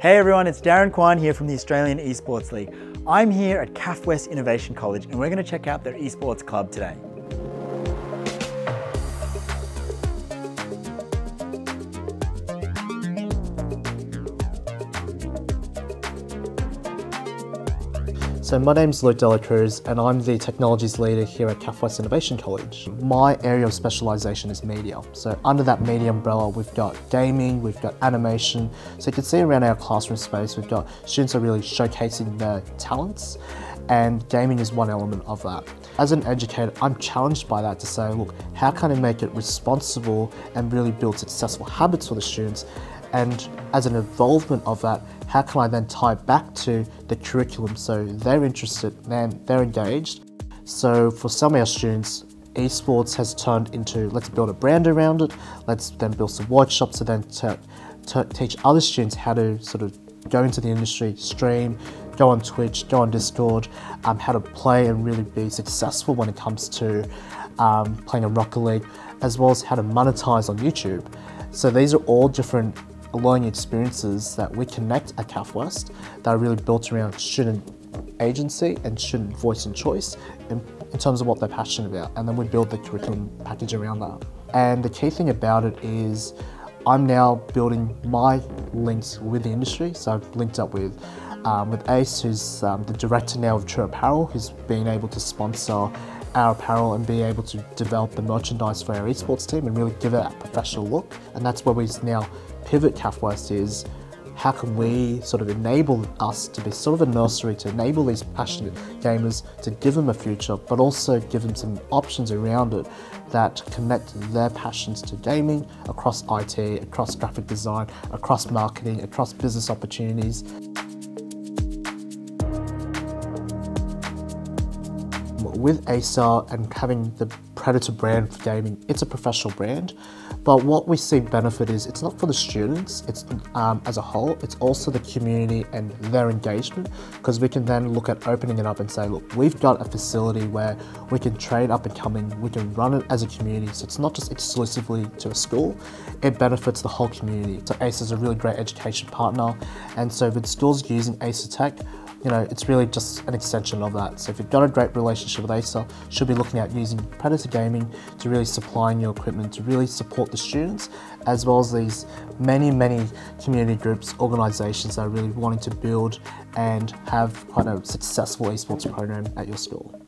Hey everyone, it's Darren Kwan here from the Australian Esports League. I'm here at Cath West Innovation College and we're going to check out their esports club today. So my name is Luke De La Cruz and I'm the Technologies Leader here at Cath West Innovation College. My area of specialisation is media. So under that media umbrella we've got gaming, we've got animation. So you can see around our classroom space we've got students are really showcasing their talents and gaming is one element of that. As an educator, I'm challenged by that to say, look, how can I make it responsible and really build successful habits for the students and as an involvement of that, how can I then tie back to the curriculum so they're interested and they're engaged. So for some of our students, esports has turned into let's build a brand around it, let's then build some workshops to then teach other students how to sort of go into the industry, stream, go on Twitch, go on Discord, um, how to play and really be successful when it comes to um, playing a Rocket League, as well as how to monetize on YouTube. So these are all different learning experiences that we connect at Cath West that are really built around student agency and student voice and choice in, in terms of what they're passionate about. And then we build the curriculum package around that. And the key thing about it is I'm now building my links with the industry. So I've linked up with um, with Ace, who's um, the director now of True Apparel, who's been able to sponsor our apparel and be able to develop the merchandise for our esports team and really give it a professional look. And that's where we now pivot Cath West is how can we sort of enable us to be sort of a nursery to enable these passionate gamers to give them a future, but also give them some options around it that connect their passions to gaming across IT, across graphic design, across marketing, across business opportunities. With Acer and having the Predator brand for gaming, it's a professional brand, but what we see benefit is it's not for the students, it's um, as a whole, it's also the community and their engagement, because we can then look at opening it up and say, look, we've got a facility where we can train up and coming, we can run it as a community, so it's not just exclusively to a school, it benefits the whole community. So Acer is a really great education partner, and so with schools using Acer Tech, you know, it's really just an extension of that. So if you've got a great relationship with Acer, should be looking at using Predator Gaming to really supply your equipment to really support the students, as well as these many, many community groups, organisations that are really wanting to build and have quite a successful esports program at your school.